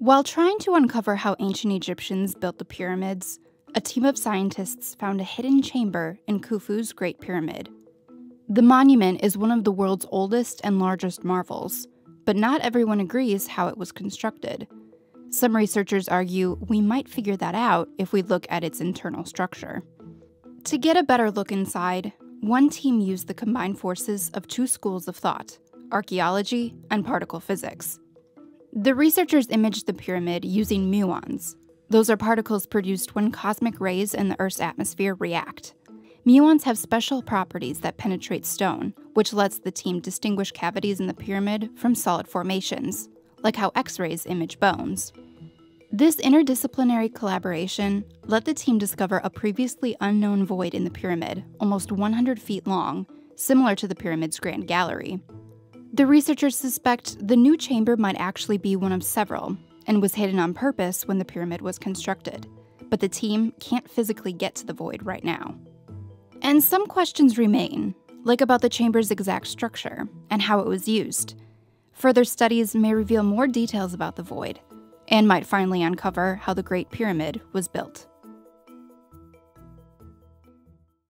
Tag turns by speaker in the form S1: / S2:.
S1: While trying to uncover how ancient Egyptians built the pyramids, a team of scientists found a hidden chamber in Khufu's Great Pyramid. The monument is one of the world's oldest and largest marvels, but not everyone agrees how it was constructed. Some researchers argue we might figure that out if we look at its internal structure. To get a better look inside, one team used the combined forces of two schools of thought archaeology and particle physics. The researchers imaged the pyramid using muons. Those are particles produced when cosmic rays in the Earth's atmosphere react. Muons have special properties that penetrate stone, which lets the team distinguish cavities in the pyramid from solid formations, like how X rays image bones. This interdisciplinary collaboration let the team discover a previously unknown void in the pyramid, almost 100 feet long, similar to the pyramid's Grand Gallery. The researchers suspect the new chamber might actually be one of several and was hidden on purpose when the pyramid was constructed, but the team can't physically get to the void right now. And some questions remain, like about the chamber's exact structure and how it was used. Further studies may reveal more details about the void and might finally uncover how the Great Pyramid was built.